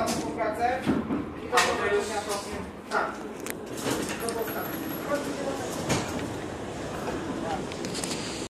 za współpracę. I do zobaczenia